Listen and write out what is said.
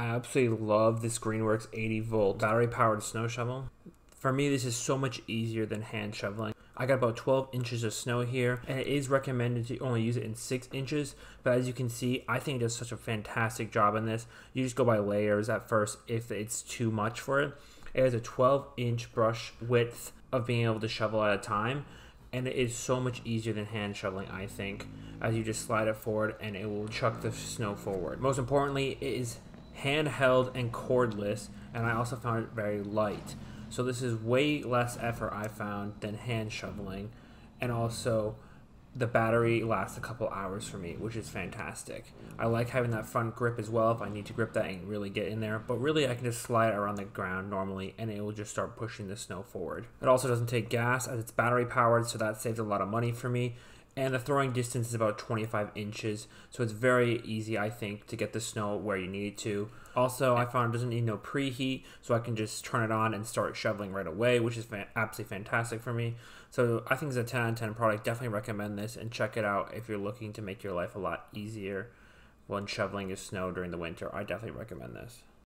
I absolutely love this Greenworks 80 volt battery powered snow shovel. For me, this is so much easier than hand shoveling. I got about 12 inches of snow here, and it is recommended to only use it in 6 inches, but as you can see, I think it does such a fantastic job in this. You just go by layers at first if it's too much for it. It has a 12 inch brush width of being able to shovel at a time, and it is so much easier than hand shoveling, I think, as you just slide it forward and it will chuck the snow forward. Most importantly, it is handheld and cordless, and I also found it very light. So this is way less effort I found than hand shoveling, and also the battery lasts a couple hours for me, which is fantastic. I like having that front grip as well if I need to grip that and really get in there, but really I can just slide it around the ground normally and it will just start pushing the snow forward. It also doesn't take gas as it's battery powered, so that saves a lot of money for me. And the throwing distance is about 25 inches, so it's very easy, I think, to get the snow where you need it to. Also, I found it doesn't need no preheat, so I can just turn it on and start shoveling right away, which is absolutely fantastic for me. So I think it's a 10 out of 10 product. Definitely recommend this and check it out if you're looking to make your life a lot easier when shoveling your snow during the winter. I definitely recommend this.